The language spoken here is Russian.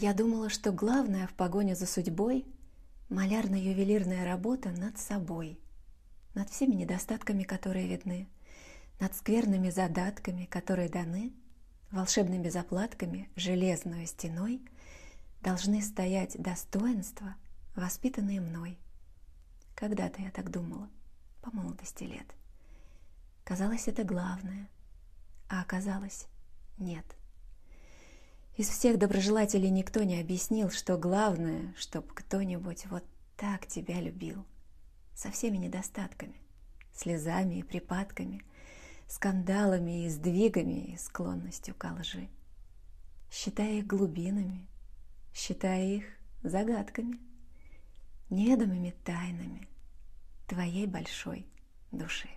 Я думала, что главное в погоне за судьбой — малярно-ювелирная работа над собой, над всеми недостатками, которые видны, над скверными задатками, которые даны, волшебными заплатками, железной стеной должны стоять достоинства, воспитанные мной. Когда-то я так думала, по молодости лет. Казалось, это главное, а оказалось нет. Из всех доброжелателей никто не объяснил, что главное, чтобы кто-нибудь вот так тебя любил, со всеми недостатками, слезами и припадками, скандалами и сдвигами и склонностью к лжи, считая их глубинами, считая их загадками, неведомыми тайнами твоей большой души.